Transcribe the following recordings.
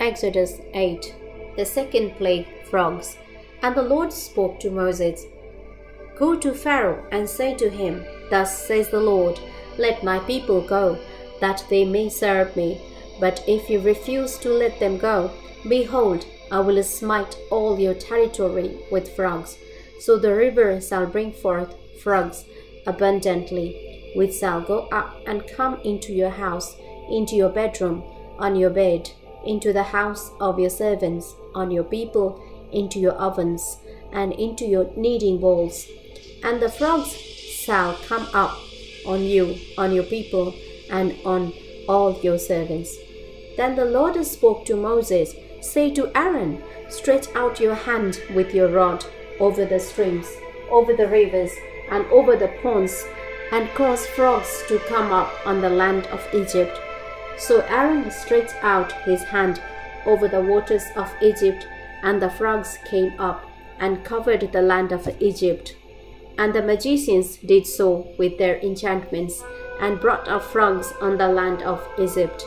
Exodus 8 The second plague, frogs. And the Lord spoke to Moses Go to Pharaoh and say to him, Thus says the Lord, Let my people go, that they may serve me. But if you refuse to let them go, behold, I will smite all your territory with frogs. So the river shall bring forth frogs abundantly, which shall go up and come into your house, into your bedroom, on your bed, into the house of your servants, on your people, into your ovens, and into your kneading bowls. And the frogs shall come up on you, on your people, and on all your servants. Then the Lord spoke to Moses, Say to Aaron, Stretch out your hand with your rod over the streams, over the rivers, and over the ponds, and cause frogs to come up on the land of Egypt. So Aaron stretched out his hand over the waters of Egypt, and the frogs came up and covered the land of Egypt. And the magicians did so with their enchantments, and brought up frogs on the land of Egypt.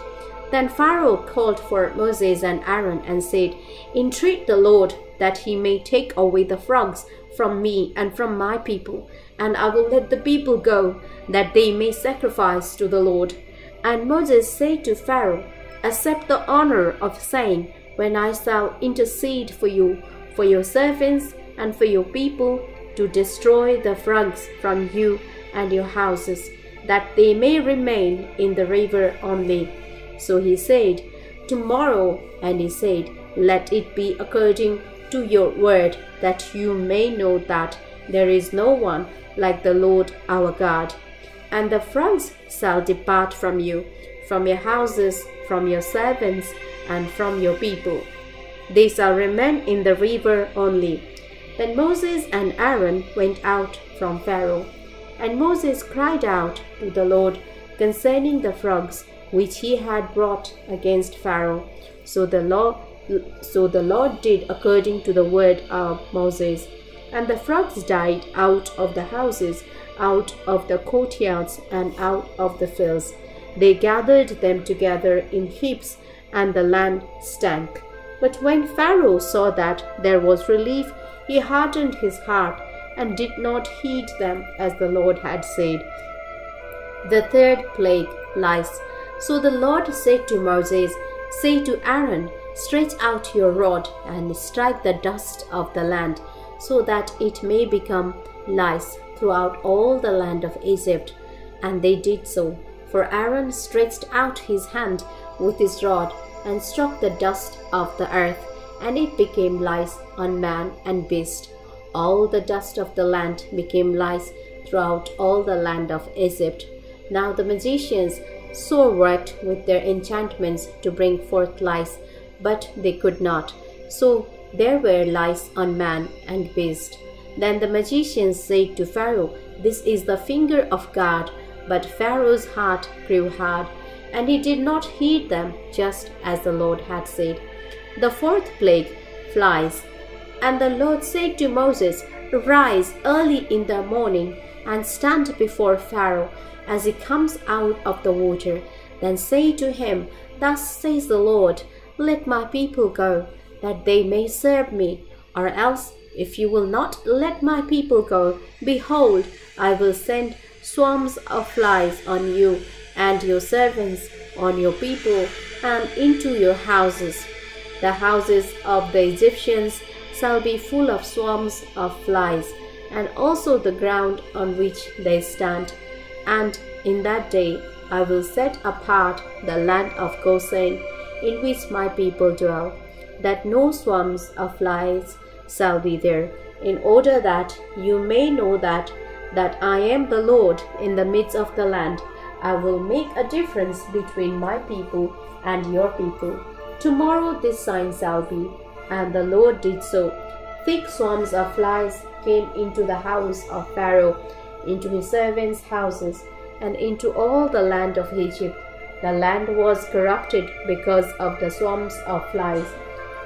Then Pharaoh called for Moses and Aaron and said, Entreat the Lord that he may take away the frogs from me and from my people, and I will let the people go, that they may sacrifice to the Lord. And Moses said to Pharaoh, Accept the honor of saying, When I shall intercede for you, for your servants, and for your people, to destroy the frogs from you and your houses, that they may remain in the river only. So he said, Tomorrow, and he said, Let it be according to your word, that you may know that there is no one like the Lord our God. And the frogs shall depart from you, from your houses, from your servants, and from your people. They shall remain in the river only. Then Moses and Aaron went out from Pharaoh. And Moses cried out to the Lord concerning the frogs which he had brought against Pharaoh. So the Lord, so the Lord did according to the word of Moses. And the frogs died out of the houses, out of the courtyards, and out of the fields. They gathered them together in heaps, and the land stank. But when Pharaoh saw that there was relief, he hardened his heart and did not heed them as the Lord had said. The third plague, lice. So the Lord said to Moses, Say to Aaron, Stretch out your rod and strike the dust of the land, so that it may become lice throughout all the land of Egypt. And they did so. For Aaron stretched out his hand with his rod and struck the dust of the earth, and it became lice on man and beast. All the dust of the land became lice throughout all the land of Egypt. Now the magicians so worked with their enchantments to bring forth lice, but they could not. So there were lice on man and beast. Then the magicians said to Pharaoh, This is the finger of God. But Pharaoh's heart grew hard, and he did not heed them, just as the Lord had said. The fourth plague, flies. And the Lord said to Moses, Rise early in the morning and stand before Pharaoh as he comes out of the water. Then say to him, Thus says the Lord, Let my people go, that they may serve me. Or else, if you will not let my people go, behold, I will send swarms of flies on you and your servants, on your people, and into your houses. The houses of the Egyptians shall be full of swarms of flies, and also the ground on which they stand. And in that day I will set apart the land of Goshen, in which my people dwell, that no swarms of flies shall be there, in order that you may know that that I am the Lord in the midst of the land. I will make a difference between my people and your people. Tomorrow this sign shall be. And the Lord did so. Thick swarms of flies came into the house of Pharaoh, into his servants' houses, and into all the land of Egypt. The land was corrupted because of the swarms of flies.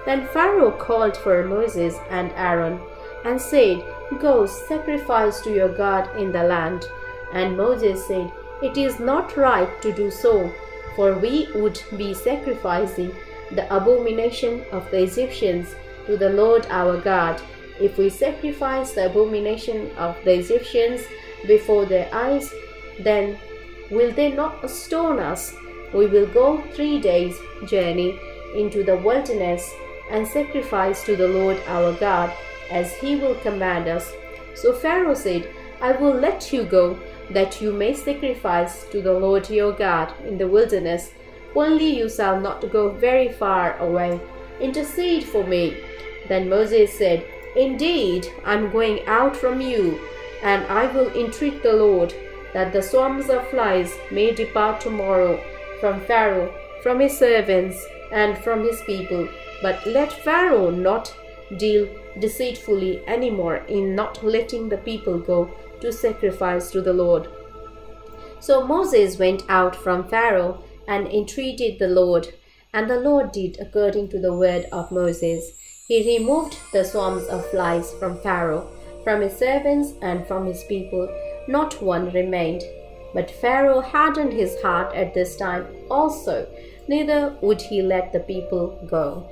Then Pharaoh called for Moses and Aaron and said, Go sacrifice to your God in the land. And Moses said, It is not right to do so, for we would be sacrificing the abomination of the Egyptians to the Lord our God. If we sacrifice the abomination of the Egyptians before their eyes, then will they not stone us? We will go three days' journey into the wilderness and sacrifice to the Lord our God as he will command us. So Pharaoh said, I will let you go, that you may sacrifice to the Lord your God in the wilderness. Only you shall not go very far away. Intercede for me. Then Moses said, Indeed, I am going out from you, and I will entreat the Lord that the swarms of flies may depart tomorrow from Pharaoh, from his servants, and from his people. But let Pharaoh not deal deceitfully any more in not letting the people go to sacrifice to the Lord. So Moses went out from Pharaoh and entreated the Lord, and the Lord did according to the word of Moses. He removed the swarms of flies from Pharaoh, from his servants, and from his people. Not one remained. But Pharaoh hardened his heart at this time also, neither would he let the people go.